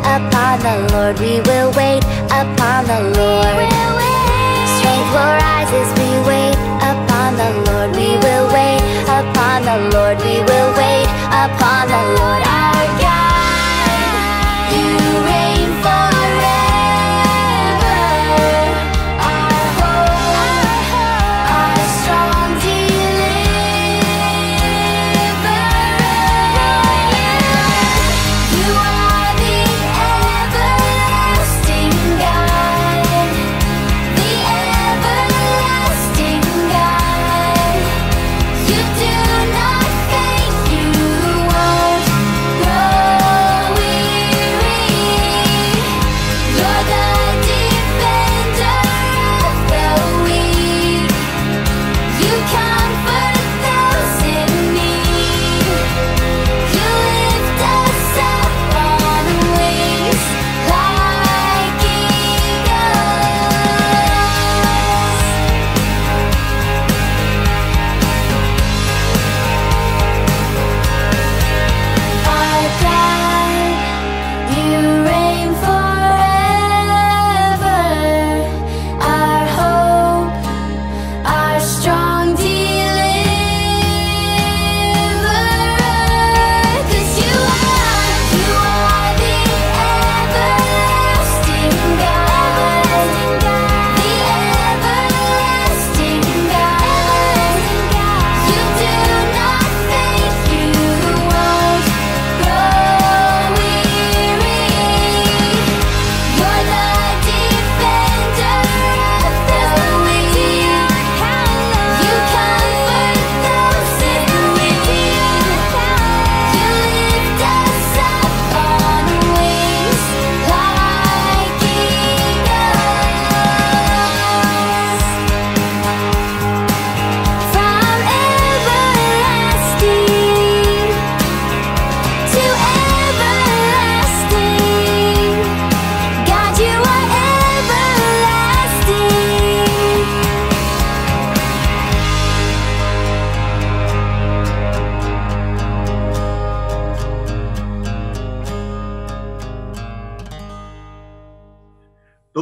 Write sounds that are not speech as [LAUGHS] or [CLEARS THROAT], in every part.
upon the Lord. We will wait upon the Lord.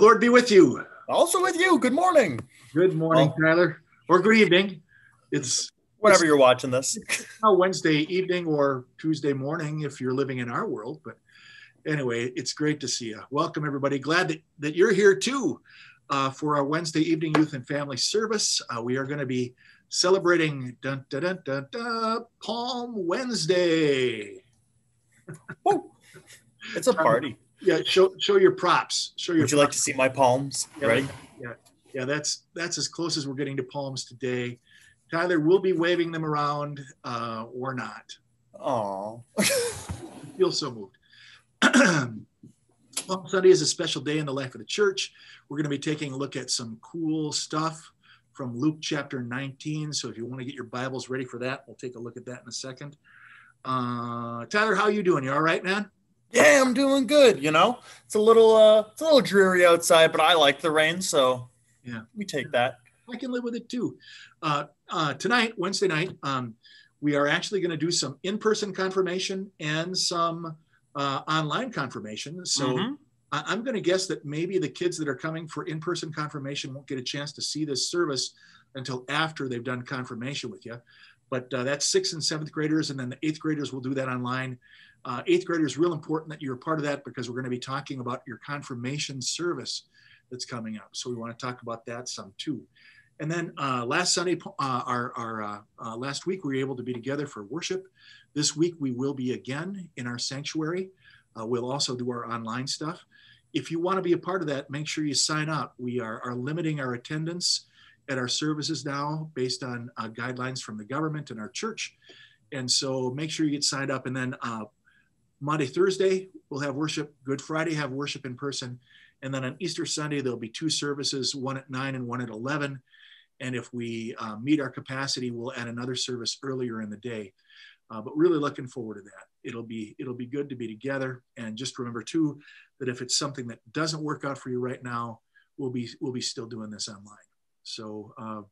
Lord be with you. Also with you. Good morning. Good morning, Oh. Tyler, or good evening. It's Whenever you're watching this. [LAUGHS] Wednesday evening or Tuesday morning if you're living in our world. But anyway, it's great to see you. Welcome, everybody. Glad that, that you're here too uh, for our Wednesday evening youth and family service. Uh, we are going to be celebrating dun, dun, dun, dun, dun, Palm Wednesday. Woo. It's a [LAUGHS] party. Yeah, show show your props. Show your Would you like to see my palms? Yeah, Ready? yeah, that's that's as close as we're getting to palms today. Tyler will be waving them around uh, or not. Oh. [LAUGHS] feel so moved. [CLEARS THROAT] Palm Sunday is a special day in the life of the church. We're going to be taking a look at some cool stuff from Luke chapter 19. So if you want to get your Bibles ready for that, we'll take a look at that in a second. Uh, Tyler, how you doing? You all right, man? Yeah, I'm doing good. You know, it's a little uh, it's a little dreary outside, but I like the rain, so Yeah. we take that. I can live with it too. Uh, uh, tonight, Wednesday night, um, we are actually going to do some in-person confirmation and some uh, online confirmation. So Mhm. I, I'm going to guess that maybe the kids that are coming for in-person confirmation won't get a chance to see this service until after they've done confirmation with you. But uh, that's sixth and seventh graders, and then the eighth graders will do that online. Uh, eighth graders, real important that you're a part of that because we're going to be talking about your confirmation service that's coming up. So we want to talk about that some too. And then uh, last Sunday, uh, our, our uh, uh, last week, we were able to be together for worship. This week, we will be again in our sanctuary. Uh, we'll also do our online stuff. If you want to be a part of that, make sure you sign up. We are, are limiting our attendance at our services now based on uh, guidelines from the government and our church. And so make sure you get signed up. And then Maundy, Thursday, we'll have worship. Good Friday, have worship in person. And then on Easter Sunday, there'll be two services, one at 9 and one at 11. And if we uh, meet our capacity, we'll add another service earlier in the day. Uh, but really looking forward to that. It'll be it'll be good to be together. And just remember too that if it's something that doesn't work out for you right now, we'll be we'll be still doing this online. So uh,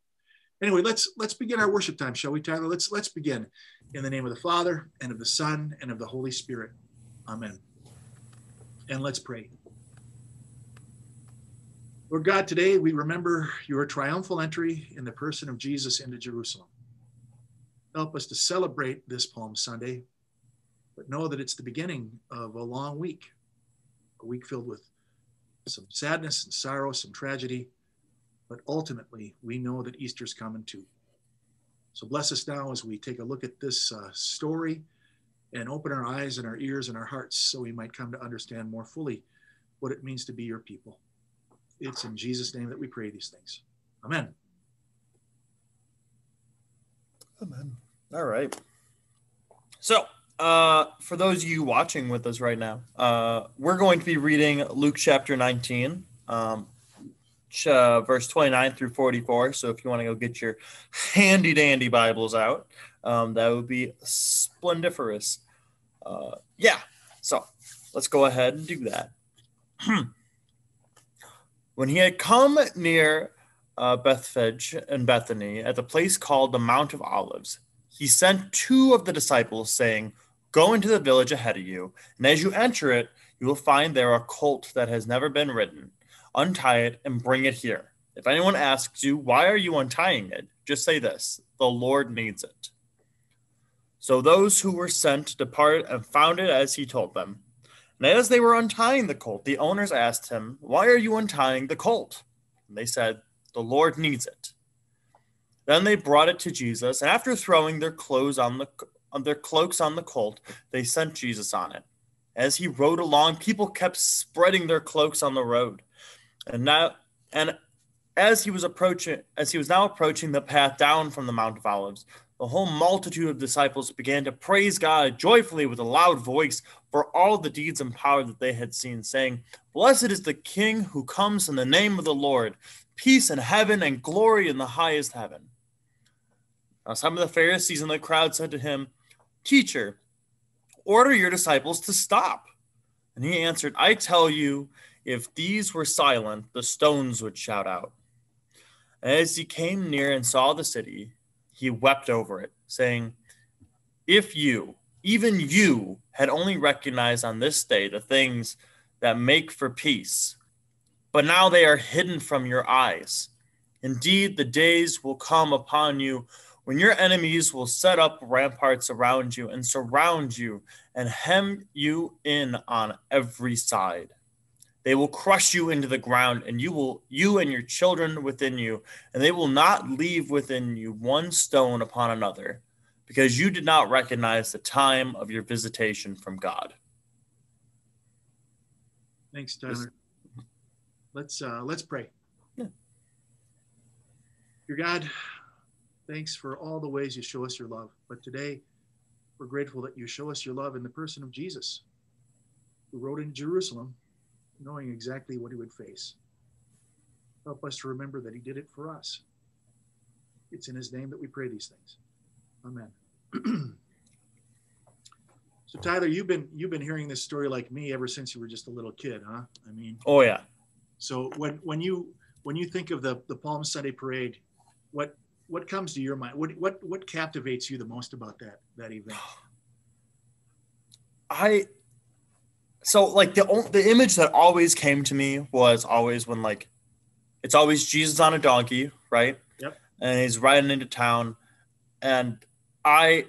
anyway, let's let's begin our worship time, shall we, Tyler? Let's let's begin in the name of the Father and of the Son and of the Holy Spirit. Amen. And let's pray. Lord God, today we remember your triumphal entry in the person of Jesus into Jerusalem. Help us to celebrate this Palm Sunday, but know that it's the beginning of a long week, a week filled with some sadness and sorrow, some tragedy, but ultimately we know that Easter's coming too. So bless us now as we take a look at this uh, story and open our eyes and our ears and our hearts so we might come to understand more fully what it means to be your people. It's in Jesus' name that we pray these things. Amen. Amen. All right. So, uh, for those of you watching with us right now, uh, we're going to be reading Luke chapter 19, um, uh, verse 29 through 44. So, if you want to go get your handy dandy Bibles out, um, that would be splendiferous. Uh, yeah. So, let's go ahead and do that. [CLEARS THROAT] When he had come near uh, Bethphage and Bethany at the place called the Mount of Olives, he sent two of the disciples, saying, Go into the village ahead of you, and as you enter it, you will find there a colt that has never been ridden. Untie it and bring it here. If anyone asks you, Why are you untying it? just say this The Lord needs it. So those who were sent departed and found it as he told them. And as they were untying the colt, the owners asked him, Why are you untying the colt? And they said, The Lord needs it. Then they brought it to Jesus, and after throwing their clothes on the on their cloaks on the colt, they sent Jesus on it. As he rode along, people kept spreading their cloaks on the road. And now and as he was approaching as he was now approaching the path down from the Mount of Olives, the whole multitude of disciples began to praise God joyfully with a loud voice for all the deeds and power that they had seen, saying, Blessed is the King who comes in the name of the Lord, peace in heaven and glory in the highest heaven. Now, some of the Pharisees in the crowd said to him, Teacher, order your disciples to stop. And he answered, I tell you, if these were silent, the stones would shout out. As he came near and saw the city, he wept over it, saying, If you, even you, had only recognized on this day the things that make for peace, but now they are hidden from your eyes. Indeed, the days will come upon you when your enemies will set up ramparts around you and surround you and hem you in on every side. They will crush you into the ground, and you will you and your children within you, and they will not leave within you one stone upon another, because you did not recognize the time of your visitation from God. Thanks, Tyler. Let's uh, let's pray. Yeah. Your God, thanks for all the ways you show us your love. But today, we're grateful that you show us your love in the person of Jesus, who rode in Jerusalem knowing exactly what he would face. Help us to remember that he did it for us. It's in his name that we pray these things. Amen. [CLEARS THROAT] so Tyler, you've been you've been hearing this story like me ever since you were just a little kid, huh? I mean, Oh yeah. so when when you when you think of the the Palm Sunday parade, what what comes to your mind? What what what captivates you the most about that that event? I so like the the image that always came to me was always when like it's always Jesus on a donkey, right? Yep. And he's riding into town, and I,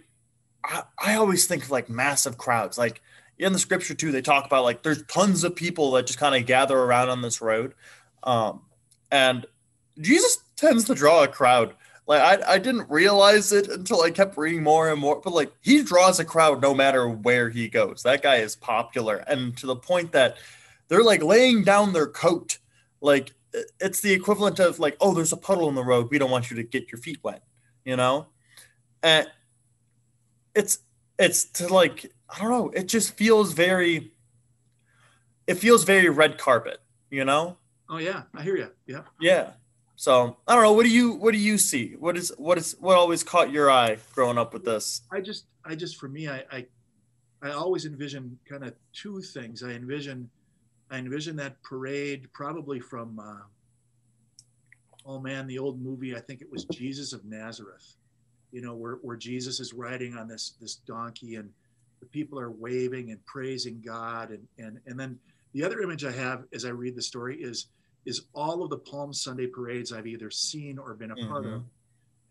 I I always think of like massive crowds. Like in the scripture too, they talk about like there's tons of people that just kind of gather around on this road, um, and Jesus tends to draw a crowd. Like I, I didn't realize it until I kept reading more and more. But like he draws a crowd no matter where he goes. That guy is popular, and to the point that they're like laying down their coat. Like it's the equivalent of like, oh, there's a puddle in the road. We don't want you to get your feet wet. You know, and it's it's to like I don't know. It just feels very. It feels very red carpet. You know. Oh yeah, I hear you. Yeah. Yeah. So I don't know. What do you what do you see? What is what is what always caught your eye growing up with this? I just I just for me I I, I always envision kind of two things. I envision I envision that parade probably from uh, oh man the old movie I think it was Jesus of Nazareth, you know where where Jesus is riding on this this donkey and the people are waving and praising God and and and then the other image I have as I read the story is is all of the Palm Sunday parades I've either seen or been a part mm-hmm. of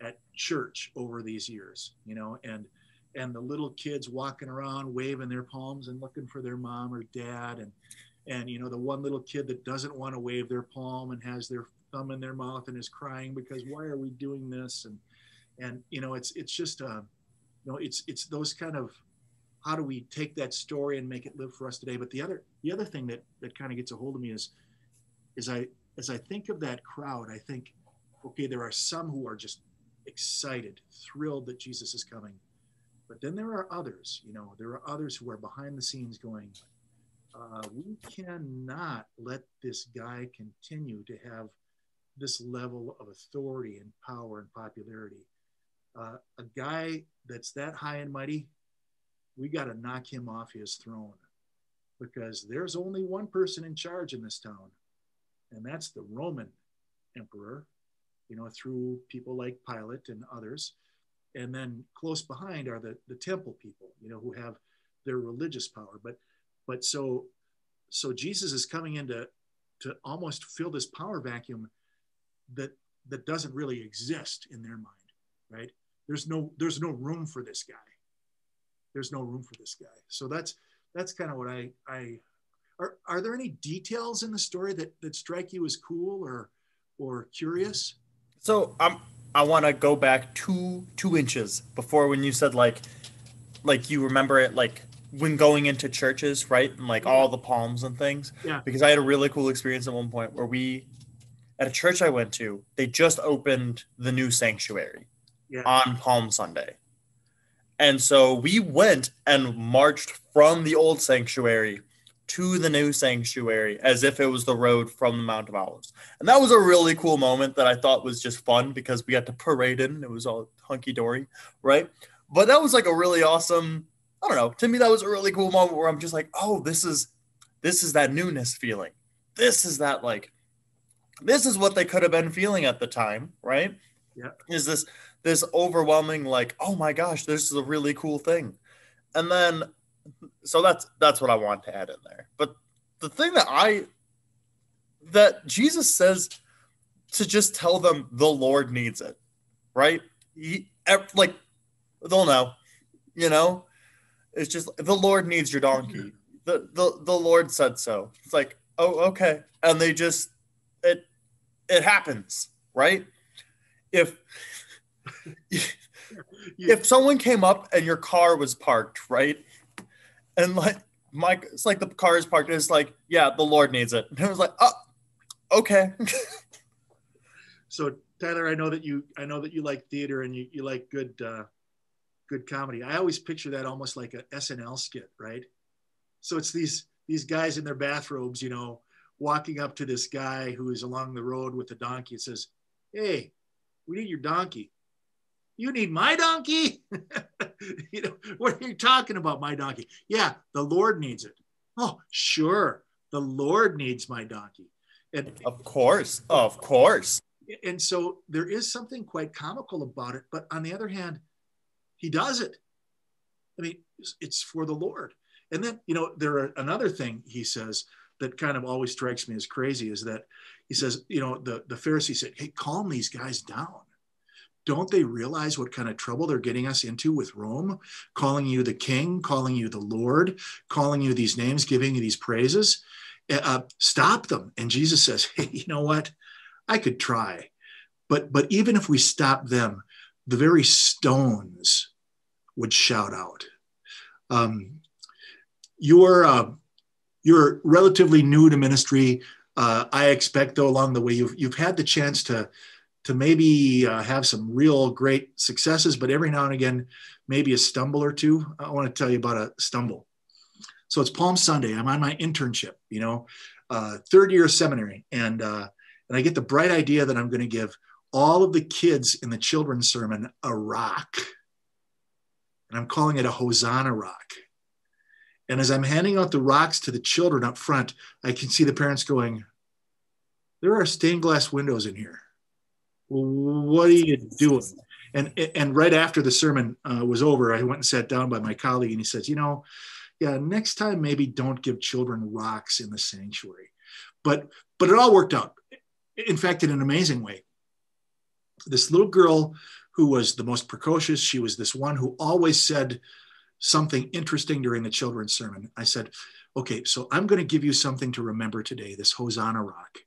at church over these years, you know, and and the little kids walking around waving their palms and looking for their mom or dad and and you know the one little kid that doesn't want to wave their palm and has their thumb in their mouth and is crying because why are we doing this and and you know it's it's just uh you know it's it's those kind of how do we take that story and make it live for us today but the other the other thing that that kind of gets a hold of me is as I as I think of that crowd, I think, okay, there are some who are just excited, thrilled that Jesus is coming, but then there are others. You know, there are others who are behind the scenes going, uh, we cannot let this guy continue to have this level of authority and power and popularity. Uh, a guy that's that high and mighty, we got to knock him off his throne because there's only one person in charge in this town, and that's the Roman emperor, you know, through people like Pilate and others. And then close behind are the, the temple people, you know, who have their religious power. But but so so Jesus is coming in to, to almost fill this power vacuum that that doesn't really exist in their mind, right? There's no there's no room for this guy. There's no room for this guy. So that's that's kind of what I I are, are there any details in the story that, that strike you as cool or or curious? So I'm I want to go back two two inches before when you said like like you remember it like when going into churches, right? And like all the palms and things. Yeah. Because I had a really cool experience at one point where we at a church I went to, they just opened the new sanctuary yeah. on Palm Sunday. And so we went and marched from the old sanctuary to the new sanctuary as if it was the road from the Mount of Olives. And that was a really cool moment that I thought was just fun because we got to parade in. It was all hunky dory, right? But that was like a really awesome, I don't know, to me, that was a really cool moment where I'm just like, oh, this is this is that newness feeling. This is that like this is what they could have been feeling at the time, right? Yeah. Is this this overwhelming like, oh my gosh, this is a really cool thing. And then so that's that's what I want to add in there. But the thing that I that Jesus says to just tell them the Lord needs it, right? He, like they'll know, you know. It's just the Lord needs your donkey. Mm-hmm. The the the Lord said so. It's like oh okay, and they just it it happens, right? If [LAUGHS] if [LAUGHS] someone came up and your car was parked, right? And like Mike, it's like the car is parked. It's like, yeah, the Lord needs it. And [LAUGHS] it was like, oh, okay. [LAUGHS] so Tyler, I know that you, I know that you like theater and you, you like good, uh, good comedy. I always picture that almost like a SNL skit, right? So it's these these guys in their bathrobes, you know, walking up to this guy who is along the road with a donkey. It says, "Hey, we need your donkey." You need my donkey? [LAUGHS] you know, what are you talking about, my donkey? Yeah, the Lord needs it. Oh, sure. The Lord needs my donkey. And of course, of course. And so there is something quite comical about it. But on the other hand, he does it. I mean, it's for the Lord. And then, you know, there are another thing he says that kind of always strikes me as crazy is that he says, you know, the, the Pharisee said, Hey, calm these guys down don't they realize what kind of trouble they're getting us into with Rome, calling you the king, calling you the Lord, calling you these names, giving you these praises? Uh, uh, stop them. And Jesus says, hey, you know what? I could try, But but even if we stop them, the very stones would shout out. Um, you're uh, you're relatively new to ministry. Uh, I expect, though, along the way, you've you've had the chance to to maybe uh, have some real great successes, but every now and again, maybe a stumble or two. I want to tell you about a stumble. So it's Palm Sunday. I'm on my internship, you know, uh, third year of seminary, and uh, and I get the bright idea that I'm going to give all of the kids in the children's sermon a rock, and I'm calling it a Hosanna rock. And as I'm handing out the rocks to the children up front, I can see the parents going, "There are stained glass windows in here." What are you doing? And, and right after the sermon uh, was over, I went and sat down by my colleague and he says, you know, yeah, next time maybe don't give children rocks in the sanctuary. But, but it all worked out. In fact, in an amazing way. This little girl who was the most precocious, she was this one who always said something interesting during the children's sermon. I said, okay, so I'm going to give you something to remember today, this Hosanna rock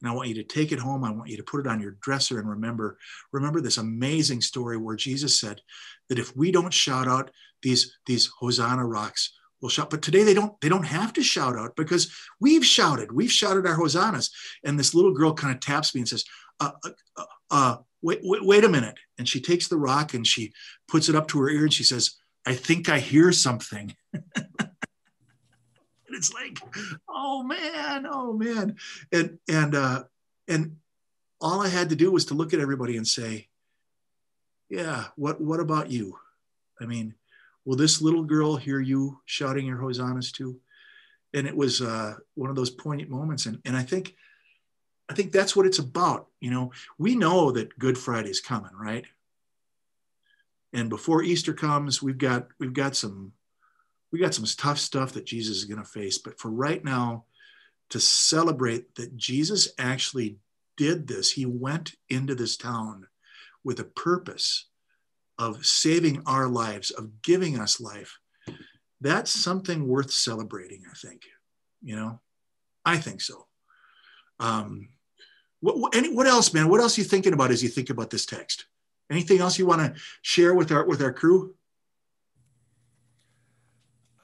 and I want you to take it home. I want you to put it on your dresser and remember, remember this amazing story where Jesus said that if we don't shout out these, these Hosanna rocks, we'll shout. But today they don't, they don't have to shout out because we've shouted, we've shouted our Hosannas. And this little girl kind of taps me and says, uh, uh, uh, uh wait, wait, wait a minute. And she takes the rock and she puts it up to her ear and she says, I think I hear something. [LAUGHS] it's like, oh man, oh man. And and uh and all I had to do was to look at everybody and say, Yeah, what what about you? I mean, will this little girl hear you shouting your hosannas too? And it was uh, one of those poignant moments. And, and I think I think that's what it's about. You know, we know that Good Friday's coming, right? And before Easter comes, we've got we've got some we got some tough stuff that Jesus is going to face. But for right now, to celebrate that Jesus actually did this, he went into this town with a purpose of saving our lives, of giving us life. That's something worth celebrating, I think. You know, I think so. Um, what, what, any, what else, man? What else are you thinking about as you think about this text? Anything else you want to share with our with our crew?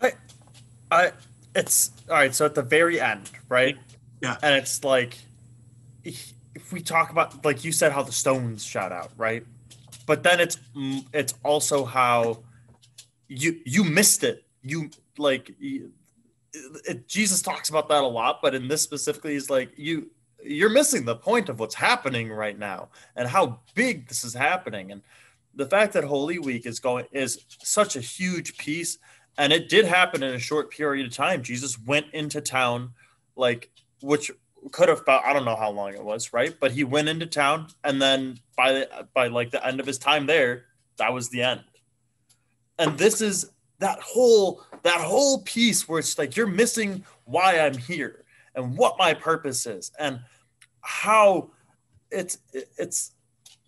I, I, it's all right. So at the very end, right? Yeah. And it's like, if we talk about, like you said, how the stones shout out, right? But then it's it's also how you you missed it. You like you, it, Jesus talks about that a lot, but in this specifically, he's like you you're missing the point of what's happening right now and how big this is happening and the fact that holy week is going is such a huge piece and it did happen in a short period of time. Jesus went into town, like which could have felt I don't know how long it was, right? But he went into town, and then by the, by like the end of his time there, that was the end. And this is that whole that whole piece where it's like you're missing why I'm here and what my purpose is and how it's it's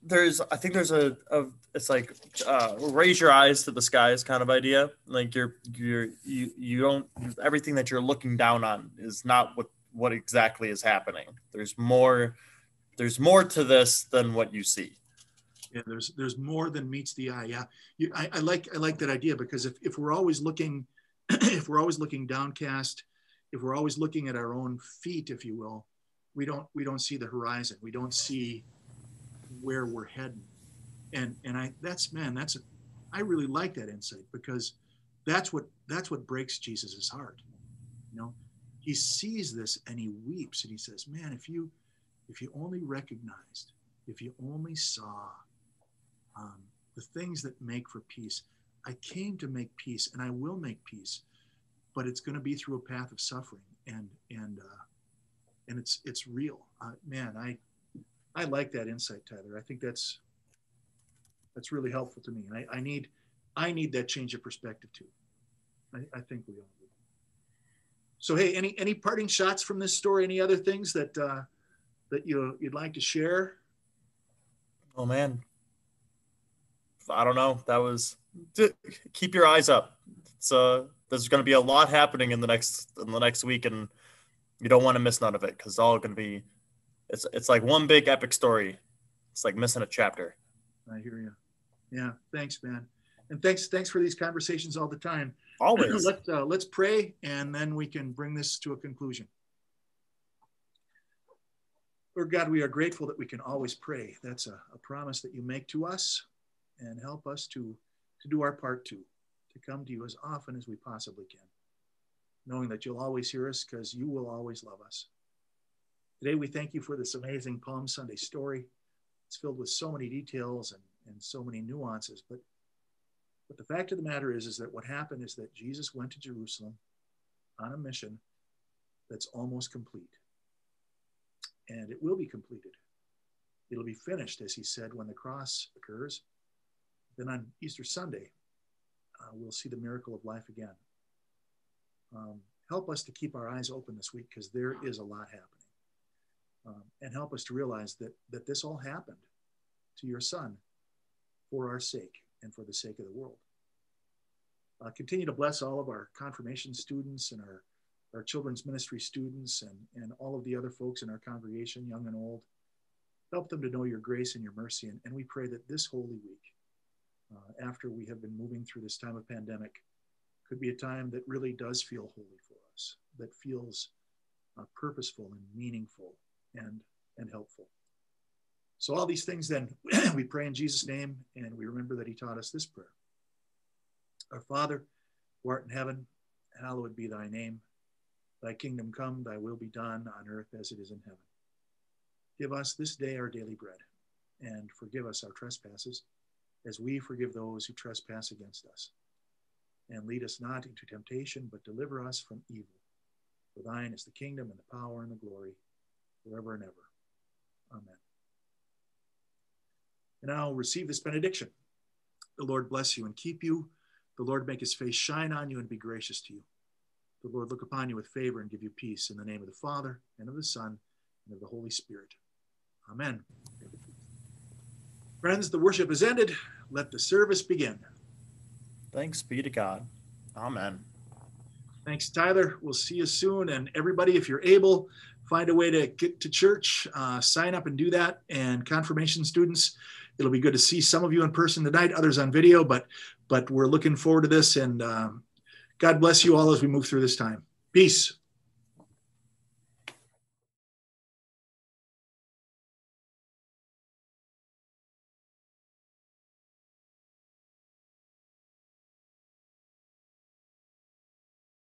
there's I think there's a, a it's like uh, raise your eyes to the skies kind of idea. Like you're you're you you don't everything that you're looking down on is not what what exactly is happening. There's more there's more to this than what you see. Yeah, there's there's more than meets the eye. Yeah, you, I, I like I like that idea because if, if we're always looking [CLEARS THROAT] if we're always looking downcast, if we're always looking at our own feet, if you will, we don't we don't see the horizon. We don't see where we're heading. And and I that's man, that's a, I really like that insight because that's what that's what breaks Jesus's heart. You know, he sees this and he weeps and he says, "Man, if you if you only recognized, if you only saw um, the things that make for peace, I came to make peace and I will make peace, but it's going to be through a path of suffering and and uh, and it's it's real. Uh, man, I I like that insight, Tyler. I think that's that's really helpful to me. And I, I need I need that change of perspective too. I, I, think we all do. So hey, any any parting shots from this story? Any other things that uh, that you you'd like to share? Oh man, I don't know. That was keep your eyes up. It's uh, there's going to be a lot happening in the next in the next week, and you don't want to miss none of it because it's all going to be it's it's like one big epic story. it's like missing a chapter. I hear you. Yeah, thanks, man, and thanks thanks for these conversations all the time. [CLEARS THROAT] Always. let's uh, let's pray, and then we can bring this to a conclusion. Lord God, we are grateful that we can always pray. That's a, a promise that you make to us, and help us to to do our part too, to come to you as often as we possibly can, knowing that you'll always hear us because you will always love us. Today, we thank you for this amazing Palm Sunday story. It's filled with so many details and, and so many nuances, but but the fact of the matter is, is that what happened is that Jesus went to Jerusalem on a mission that's almost complete. And it will be completed. It'll be finished, as he said, when the cross occurs. Then on Easter Sunday, uh, we'll see the miracle of life again. Um, help us to keep our eyes open this week because there is a lot happening. Um, and help us to realize that, that this all happened to your son for our sake and for the sake of the world. Uh, continue to bless all of our confirmation students and our, our children's ministry students and, and all of the other folks in our congregation, young and old. Help them to know your grace and your mercy. And, and we pray that this Holy Week, uh, after we have been moving through this time of pandemic, could be a time that really does feel holy for us, that feels uh, purposeful and meaningful and, and helpful. So, all these things, then, [CLEARS THROAT] we pray in Jesus' name, and we remember that He taught us this prayer Our Father, who art in heaven, hallowed be thy name. Thy kingdom come, thy will be done on earth as it is in heaven. Give us this day our daily bread, and forgive us our trespasses, as we forgive those who trespass against us. And lead us not into temptation, but deliver us from evil. For thine is the kingdom and the power and the glory, forever and ever. Amen. And now receive this benediction. The Lord bless you and keep you. The Lord make his face shine on you and be gracious to you. The Lord look upon you with favor and give you peace in the name of the Father and of the Son and of the Holy Spirit. Amen. Friends, the worship is ended. Let the service begin. Thanks be to God. Amen. Thanks, Tyler. We'll see you soon. And everybody, if you're able, find a way to get to church, uh, sign up and do that. And confirmation students, it'll be good to see some of you in person tonight, others on video, but but we're looking forward to this. And um, God bless you all as we move through this time. Peace.